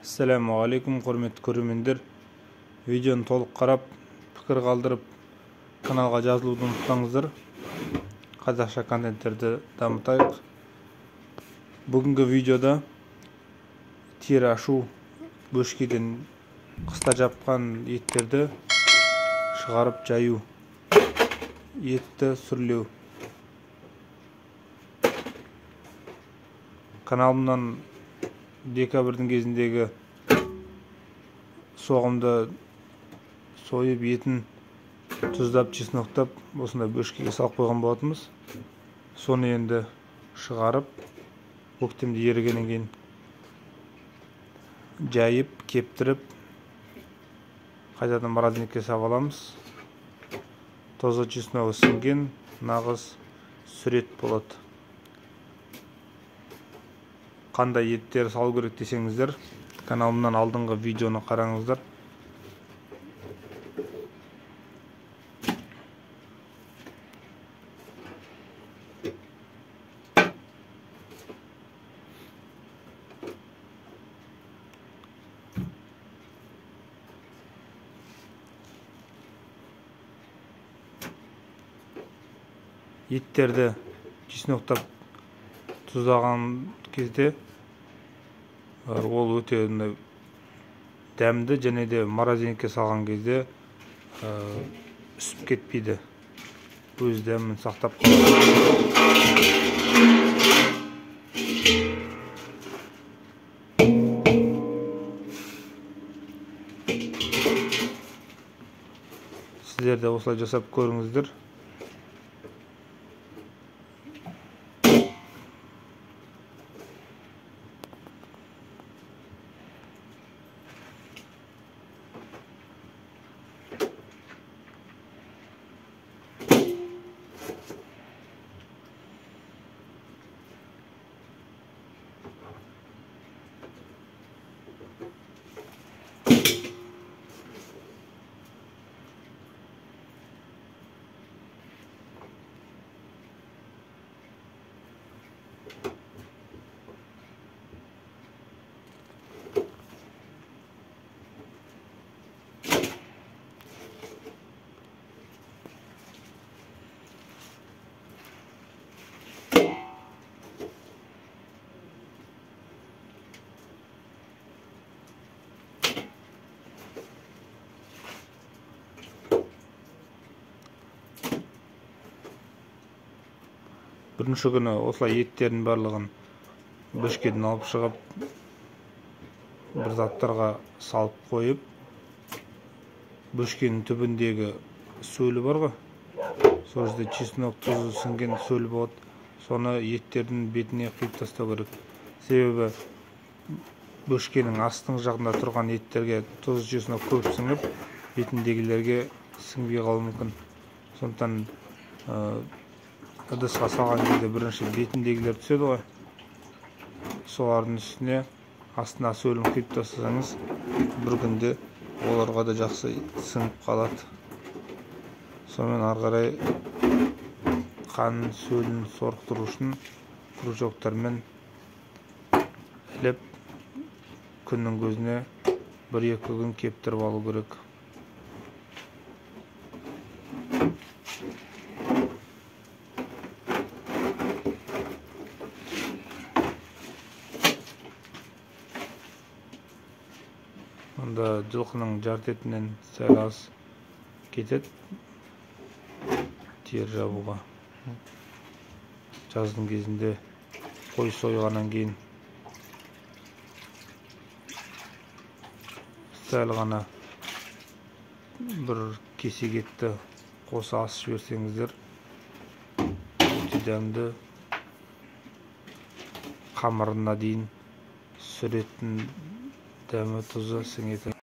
ассалаумағалейкум құрметті көрермендер видеоны толық қарап пікір қалдырып каналға жазылуды ұмытпаңыздар қазақша контенттерді дамытайық бүгінгі видеода тері ашу бөшкеден қыста жапқан еттерді шығарып жаю етті сүрлеу каналымнан декабрьдің кезіндегі соғымды сойып етін тұздап чесноктап осындай бөшкеге салып қойған болатынбыз соны енді шығарып көктемде ерігеннен кейін жайып кептіріп қайтадан морозильникке салып аламыз. Тозы чесногі сіңген нағыз сүрет болады қандай еттер салу керек десеңіздер каналымнан алдыңғы видеоны қараңыздар. Еттерді чесноктап тұздаған кезде ол өте дәмді және де морозильникке салған кезде үсіп кетпейді. Өз дәмін сақтап қалады сіздер де осылай жасап көріңіздер. Бірінші күні осылай еттердің барлығын бөшкеден алып шығып бір заттарға салып қойып бөшкенің түбіндегі сөлі бар ғой. Сол жерде чеснок тұзы сіңген сөл болады. Соны еттердің бетіне құйып тастау керек. Себебі бөшкенің астыңғы жағында тұрған еттерге тұз чеснок көп сіңіп бетіндегілерге сіңбей қалуы мүмкін. Сондықтан ыдысқа салған кезде бірінші бетіндегілер түседі ғой. Солардың үстіне астына сөлін құйып тастасаңыз бір күнде оларға да жақсы сіңіп қалады. Сонымен ары қарай қан сөлін сорықтыру үшін кружоктармен іліп күннің көзіне бір екі күн кептіріп алу керек. Онда жылқының жарты етінен сәл аз кетеді. Тері жабуға. Жаздың кезінде қой сойғаннан кейін сәл ғана бір кесек етті қоса асып жіберсеңіздер өте дәмді қамырына дейін сүретін tématu za singletem.